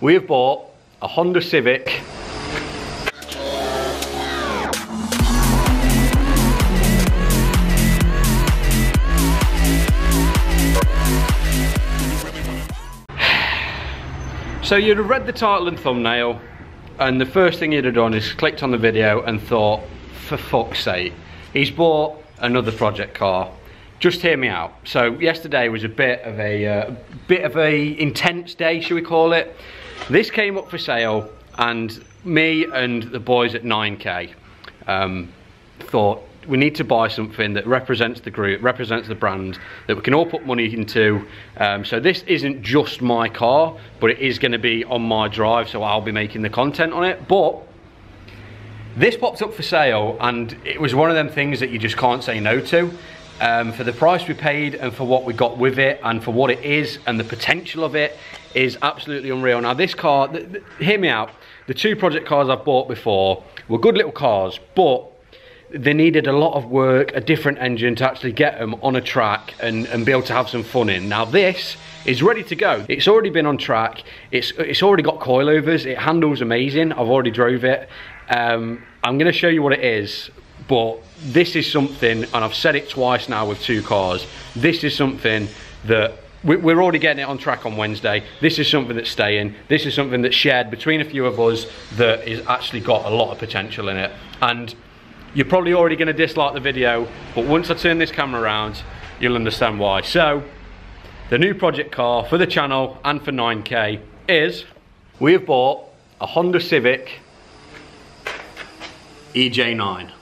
We have bought a Honda Civic So you'd have read the title and thumbnail and the first thing you'd have done is clicked on the video and thought, for fuck's sake, he's bought another project car. Just hear me out. So yesterday was a bit of a uh, bit of a intense day, should we call it? This came up for sale and me and the boys at 9K um, thought we need to buy something that represents the group, represents the brand, that we can all put money into. Um, so this isn't just my car, but it is going to be on my drive, so I'll be making the content on it. But this popped up for sale, and it was one of them things that you just can't say no to. Um, for the price we paid and for what we got with it and for what it is and the potential of it is absolutely unreal. Now this car, th th hear me out, the two project cars I've bought before were good little cars, but they needed a lot of work, a different engine to actually get them on a track and, and be able to have some fun in. Now this is ready to go. It's already been on track. It's, it's already got coilovers. It handles amazing. I've already drove it. Um, I'm gonna show you what it is, but this is something, and I've said it twice now with two cars, this is something that we're already getting it on track on Wednesday. This is something that's staying. This is something that's shared between a few of us that is actually got a lot of potential in it. And you're probably already going to dislike the video, but once I turn this camera around, you'll understand why. So, the new project car for the channel and for 9K is, we have bought a Honda Civic EJ9.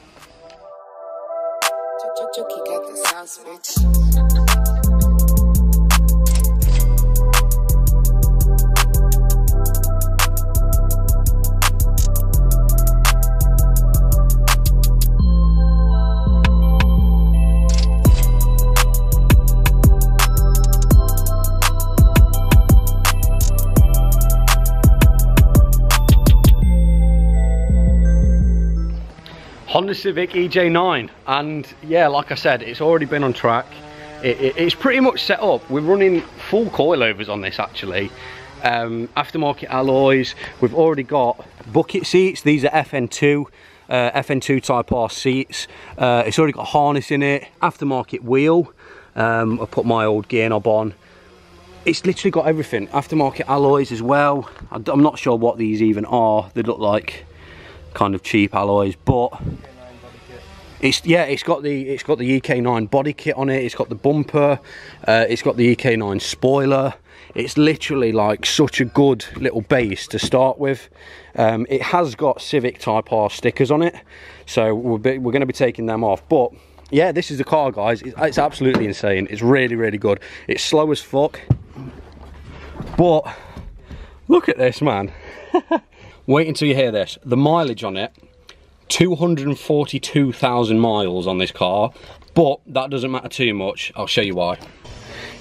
Honda Civic EJ9 and yeah like I said it's already been on track. It, it, it's pretty much set up. We're running full coilovers on this actually. Um, aftermarket alloys we've already got bucket seats. These are FN2 uh, FN2 Type R seats. Uh, it's already got harness in it. Aftermarket wheel. Um, I put my old gear knob on. It's literally got everything. Aftermarket alloys as well. I'm not sure what these even are. They look like kind of cheap alloys but it's yeah it's got the it's got the ek9 body kit on it it's got the bumper uh, it's got the ek9 spoiler. It's literally like such a good little base to start with. Um, it has got civic type r stickers on it so we're, be, we're going to be taking them off. But yeah this is the car guys. It's, it's absolutely insane. It's really really good. It's slow as fuck. But look at this man. Wait until you hear this. The mileage on it, 242,000 miles on this car, but that doesn't matter too much. I'll show you why.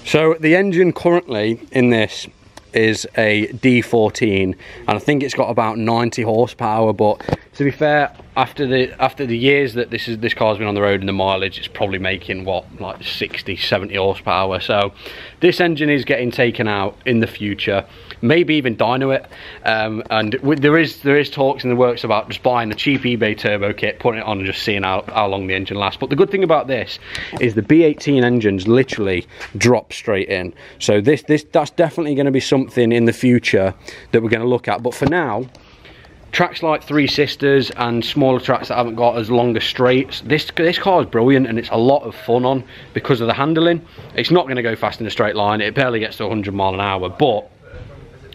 So the engine currently in this is a D14 and I think it's got about 90 horsepower but to be fair after the after the years that this is this car's been on the road and the mileage it's probably making what like 60 70 horsepower. So this engine is getting taken out in the future maybe even dyno it. Um, and there is there is talks in the works about just buying the cheap ebay turbo kit putting it on and just seeing how, how long the engine lasts. But the good thing about this is the b18 engines literally drop straight in. So this this that's definitely going to be something in the future that we're going to look at. But for now tracks like Three Sisters and smaller tracks that haven't got as long as straights this this car is brilliant and it's a lot of fun on because of the handling. It's not going to go fast in a straight line. It barely gets to 100 mile an hour but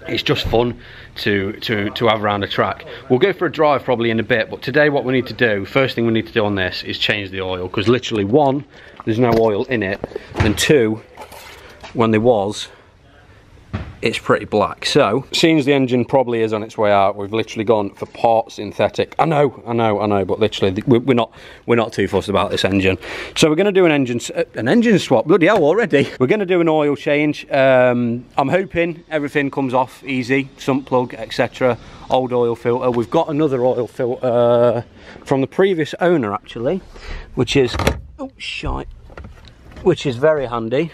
it's just fun to to to have around a track. We'll go for a drive probably in a bit but today what we need to do first thing we need to do on this is change the oil because literally one there's no oil in it and two when there was it's pretty black. So, seems the engine probably is on its way out. We've literally gone for part synthetic. I know, I know, I know, but literally we're not we're not too fussed about this engine. So we're going to do an engine uh, an engine swap. Bloody hell, already. We're going to do an oil change. Um, I'm hoping everything comes off easy, sump plug, etc. Old oil filter. We've got another oil filter uh, from the previous owner actually, which is oh shite, which is very handy.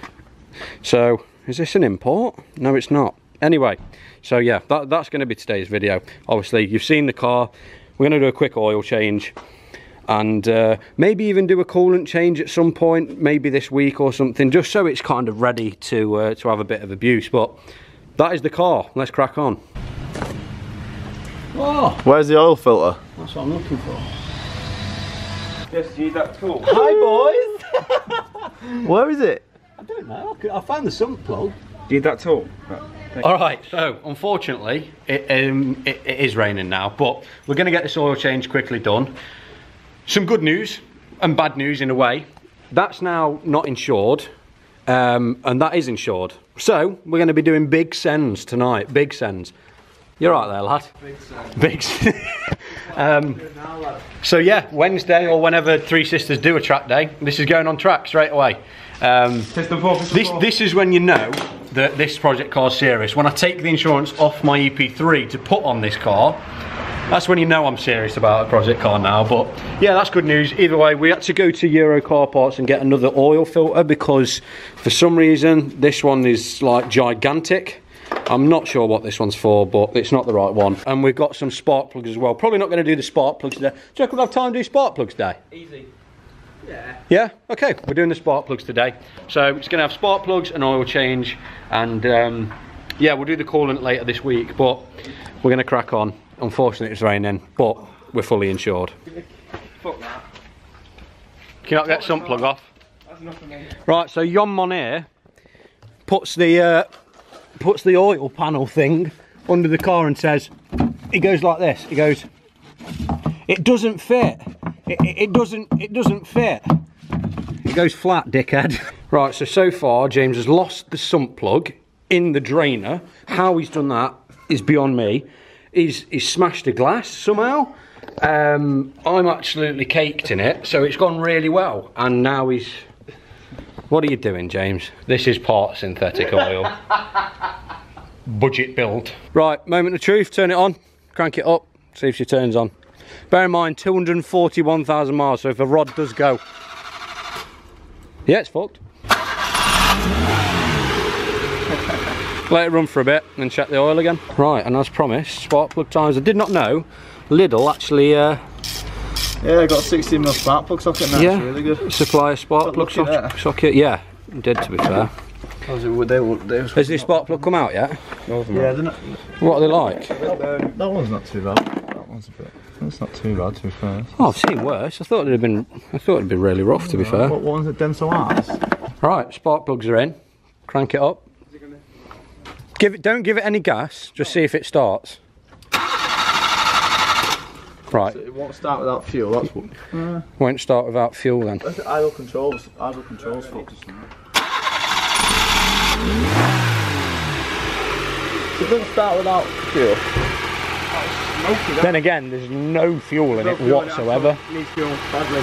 So is this an import? No, it's not. Anyway, so yeah, that, that's going to be today's video. Obviously, you've seen the car. We're going to do a quick oil change and uh, maybe even do a coolant change at some point, maybe this week or something, just so it's kind of ready to uh, to have a bit of abuse. But that is the car. Let's crack on. Oh, Where's the oil filter? that's what I'm looking for. Just use that tool. Hi boys! Where is it? I don't know. I found the sump plug. Use that tool. All right, so unfortunately, it, um, it, it is raining now, but we're going to get this oil change quickly done. Some good news and bad news in a way. That's now not insured, um, and that is insured. So we're going to be doing big sends tonight. Big sends. You're right there, lad. Big send. um, so yeah, Wednesday or whenever Three Sisters do a track day, this is going on track straight away. Um, Test the four. this this is when you know that this project car's serious. When I take the insurance off my EP3 to put on this car, that's when you know I'm serious about a project car now. But yeah, that's good news. Either way, we had to go to Euro Car Parts and get another oil filter because for some reason this one is like gigantic. I'm not sure what this one's for, but it's not the right one. And we've got some spark plugs as well. Probably not going to do the spark plugs today. Do you reckon we'll have time to do spark plugs today? Easy. Yeah, okay, we're doing the spark plugs today. So it's going to have spark plugs, and oil change, and um, yeah, we'll do the coolant later this week, but we're going to crack on. Unfortunately, it's raining, but we're fully insured. Fuck that. Can you not get some plug off? Right, so Jon Monair puts the uh, puts the oil panel thing under the car and says, he goes like this. He goes, it doesn't fit. It, it, it doesn't. It doesn't fit. It goes flat, dickhead. Right, so so far James has lost the sump plug in the drainer. How he's done that is beyond me. He's he's smashed a glass somehow. Um, I'm absolutely caked in it, so it's gone really well. And now he's what are you doing, James? This is part synthetic oil. Budget build. Right, moment of truth, turn it on, crank it up, see if she turns on. Bear in mind, 241,000 miles, so if a rod does go. Yeah, it's fucked. Let it run for a bit and check the oil again. Right, and as promised, spark plug times. I did not know Lidl actually uh, Yeah, I got a 16 mil spark plug socket now. yeah, It's really good. supply a spark plug at socket. socket. Yeah, did to be fair. It, they, they, Has the spark plug come out yet? yeah, they're not, What are they like? that one's not too bad. That one's a bit. That's not too bad to be fair. Oh, I've seen worse. I thought it'd have been. I thought it'd be really rough. To be fair. What one's it? Denso Arts? Right, spark plugs are in. Crank it up. Give it. Don't give it any gas. Just see if it starts. Right, It won't start without fuel. That's what. Uh. won't start without fuel then. That's the idle controls. Idle controls focus on that. It doesn't start without fuel. Then again, there's no fuel in it whatsoever. Fuel badly.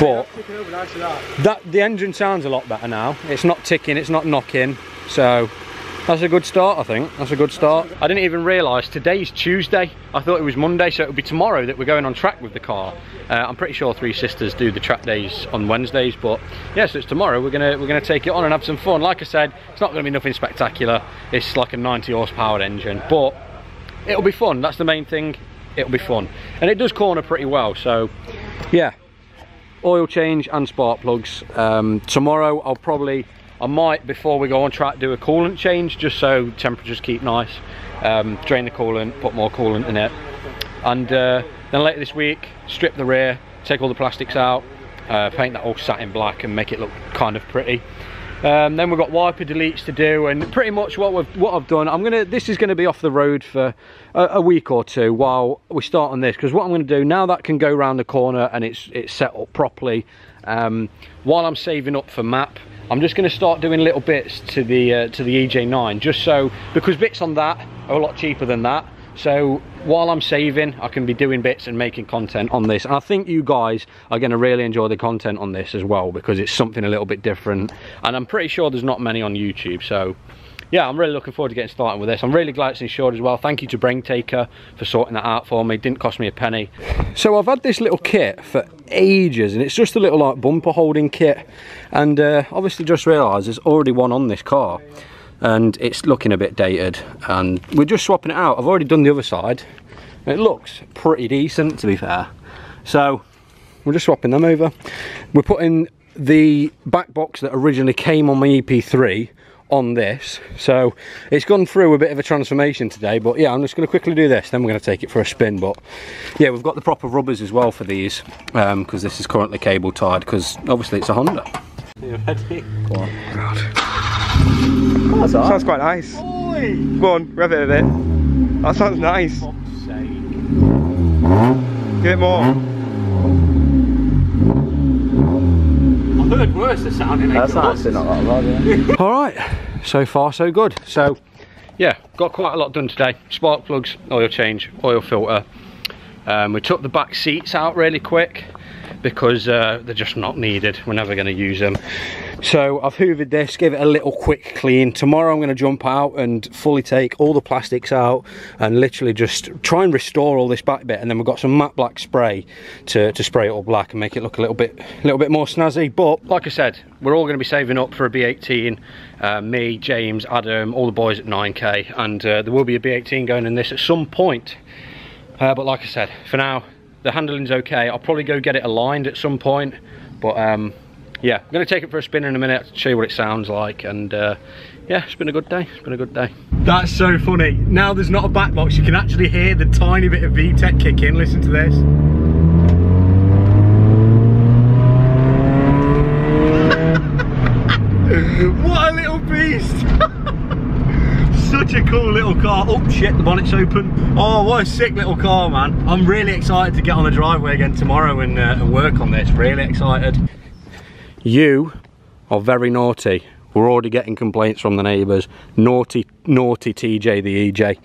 But nice that. that the engine sounds a lot better now. It's not ticking. It's not knocking. So that's a good start. I think that's a good start. I didn't even realise today's Tuesday. I thought it was Monday, so it would be tomorrow that we're going on track with the car. Uh, I'm pretty sure Three Sisters do the track days on Wednesdays, but yeah, so it's tomorrow. We're gonna we're gonna take it on and have some fun. Like I said, it's not gonna be nothing spectacular. It's like a 90 horsepower engine, but it'll be fun. That's the main thing. It'll be fun, and it does corner pretty well. So yeah, oil change and spark plugs. Um, tomorrow I'll probably, I might before we go on track do a coolant change just so temperatures keep nice. Um, drain the coolant, put more coolant in it. And uh, then later this week, strip the rear, take all the plastics out, uh, paint that all satin black and make it look kind of pretty. Um, then we've got wiper deletes to do and pretty much what we've what I've done I'm gonna this is gonna be off the road for a, a week or two while we start on this because what I'm gonna do now that can go around the corner and it's it's set up properly um, while I'm saving up for map I'm just going to start doing little bits to the uh, to the EJ9 just so because bits on that are a lot cheaper than that so while I'm saving I can be doing bits and making content on this and I think you guys are going to really enjoy the content on this as well because it's something a little bit different and I'm pretty sure there's not many on YouTube so yeah, I'm really looking forward to getting started with this. I'm really glad it's insured as well. Thank you to Brain Taker for sorting that out for me. It didn't cost me a penny. So I've had this little kit for ages and it's just a little like bumper holding kit. And uh, obviously just realised there's already one on this car. And it's looking a bit dated and we're just swapping it out. I've already done the other side. It looks pretty decent to be fair. So we're just swapping them over. We're putting the back box that originally came on my EP3 on this so it's gone through a bit of a transformation today but yeah I'm just going to quickly do this then we're going to take it for a spin but yeah we've got the proper rubbers as well for these because um, this is currently cable tied because obviously it's a Honda you ready? Go on. God. Oh, that sounds quite nice. Go on, rev it a bit. That sounds nice. Give it more. I've heard worse the sounding That's actually not that bad, yeah. all right so far so good so yeah got quite a lot done today spark plugs oil change oil filter um, we took the back seats out really quick because uh, they're just not needed we're never going to use them so I've hoovered this give it a little quick clean. Tomorrow I'm going to jump out and fully take all the plastics out and literally just try and restore all this back bit. And then we've got some matte black spray to, to spray it all black and make it look a little bit a little bit more snazzy. But like I said we're all going to be saving up for a B18 uh, me James Adam all the boys at 9k and uh, there will be a B18 going in this at some point. Uh, but like I said for now the handling's okay. I'll probably go get it aligned at some point. But um, yeah I'm gonna take it for a spin in a minute show you what it sounds like and uh, yeah it's been a good day it's been a good day that's so funny now there's not a back box you can actually hear the tiny bit of VTEC kick in listen to this what a little beast such a cool little car. Oh shit, the bonnet's open. Oh, what a sick little car, man. I'm really excited to get on the driveway again tomorrow and, uh, and work on this. Really excited. You are very naughty. We're already getting complaints from the neighbours. Naughty, naughty TJ the EJ.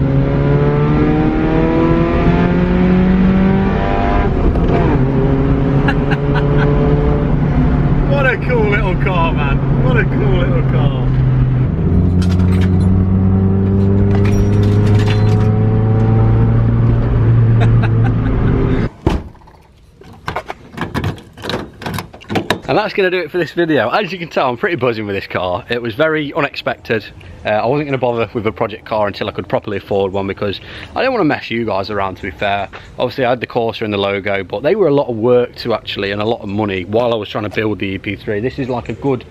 what a cool little car, man. What a cool little car. And that's going to do it for this video. As you can tell, I'm pretty buzzing with this car. It was very unexpected. Uh, I wasn't going to bother with a project car until I could properly afford one because I don't want to mess you guys around, to be fair. Obviously, I had the Corsa and the logo, but they were a lot of work to actually and a lot of money while I was trying to build the EP3. This is like a good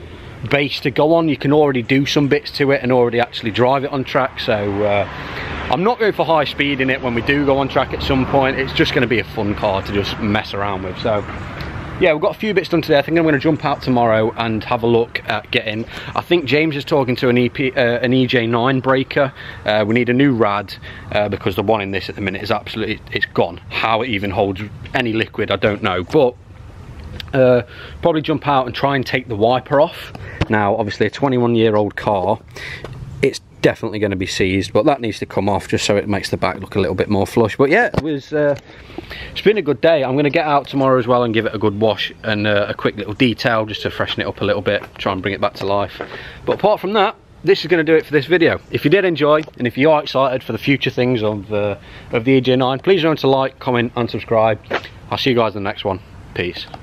base to go on. You can already do some bits to it and already actually drive it on track. So uh, I'm not going for high speed in it when we do go on track at some point. It's just going to be a fun car to just mess around with. So yeah, we've got a few bits done today. I think I'm going to jump out tomorrow and have a look at getting. I think James is talking to an EP, uh, an EJ9 breaker. Uh, we need a new rad uh, because the one in this at the minute is absolutely it's gone. How it even holds any liquid, I don't know. But uh, probably jump out and try and take the wiper off. Now, obviously, a 21 year old car, definitely going to be seized, but that needs to come off just so it makes the back look a little bit more flush. But yeah, it was. Uh, it's been a good day. I'm going to get out tomorrow as well and give it a good wash and uh, a quick little detail just to freshen it up a little bit, try and bring it back to life. But apart from that, this is going to do it for this video. If you did enjoy, and if you are excited for the future things of uh, of the EJ9, please remember to like, comment, and subscribe. I'll see you guys in the next one. Peace.